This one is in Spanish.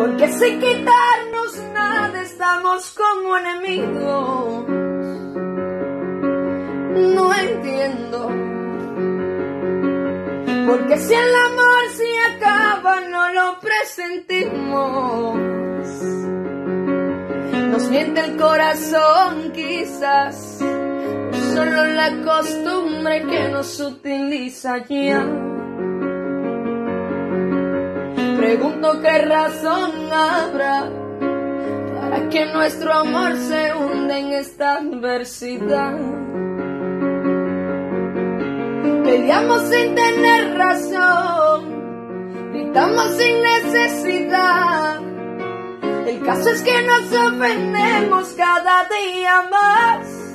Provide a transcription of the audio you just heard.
Porque sin quitarnos nada estamos como enemigos. No entiendo. Porque si el amor se acaba, no lo presentimos. Nos miente el corazón, quizás. Solo la costumbre que nos utiliza ya. Pregunto qué razón habrá para que nuestro amor se hunda en esta adversidad. Peleamos sin tener razón, gritamos sin necesidad. El caso es que nos ofendemos cada día más.